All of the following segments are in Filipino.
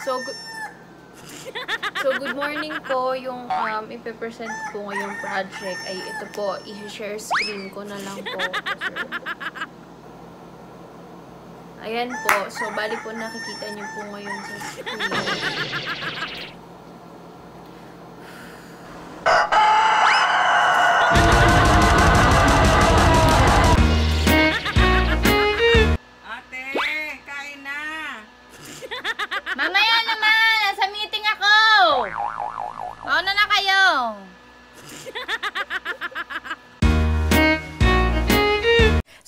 So, so, good morning po. Yung um, ipipresent po ngayong project ay ito po. I-share screen ko na lang po. Ayan po. So, bali po nakikita niyo po ngayon sa screen. Mamaya naman! Nasa meeting ako! Mauna na kayo!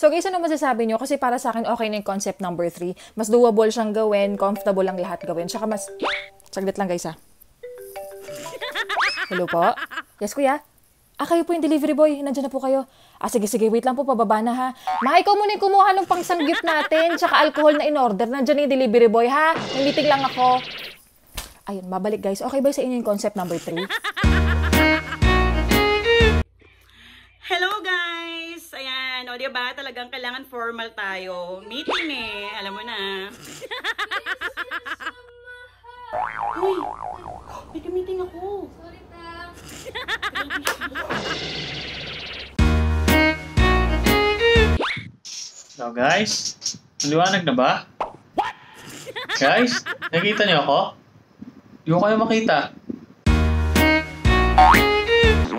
So guys, ano masasabi nyo? Kasi para sa akin, okay na yung concept number 3. Mas doable siyang gawin, comfortable lang lahat gawin. Tsaka mas... Saglit lang guys ha. Hello po? Yes kuya? Ah, kayo po yung delivery boy. Nandiyan na po kayo. Ah, sige, sige. Wait lang po. Pababa na ha. Ma, ikaw muna yung kumuha ng pangsanggip natin. Tsaka alcohol na in-order. Nandiyan na yung delivery boy ha. May lang ako. Ayun, mabalik guys. Okay ba sa inyo yung concept number 3? Hello guys! Ayan, o diba talagang kailangan formal tayo. Meeting eh, alam mo na. So guys, maliwanag na ba? Guys, nakita niyo ako? Di ko kayo makita.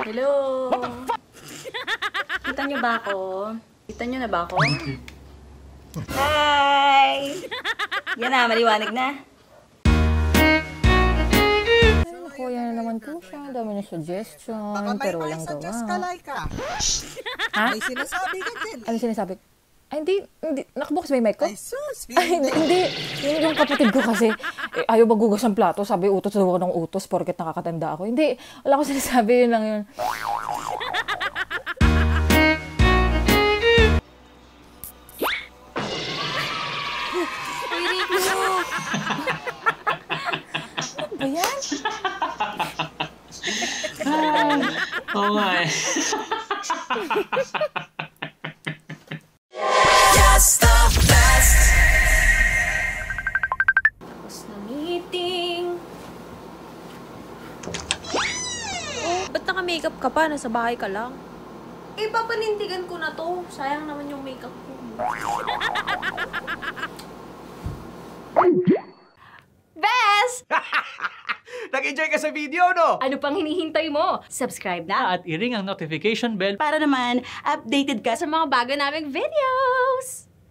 Hello! Kita niyo ba ako? Kita niyo na ba ako? Hi! Yan na, maliwanag na. Ako, yan na naman po siya. Dami niya suggestion, pero walang gawa. ka. Ha? May sinasabi ka din. Ano sinasabi? Ay, hindi, hindi. Nakabukas ba yung mic ko? Ay, sus. Ay, hindi, hindi. Yung, yung kapatid ko kasi, eh, ayaw magugas ng plato. Sabi, utos daw ako ng utos porket nakakatanda ako. Hindi, wala ko sinasabi. Yun lang yun. Ano ba yan? Oo nga eh. naka-makeup ka pa? Nasa bahay ka lang. Eh, papanindigan ko na to. Sayang naman yung makeup ko. Best! Nag-enjoy ka sa video, no? Ano pang hinihintay mo? Subscribe na At iring ang notification bell Para naman, updated ka sa mga bago naming videos!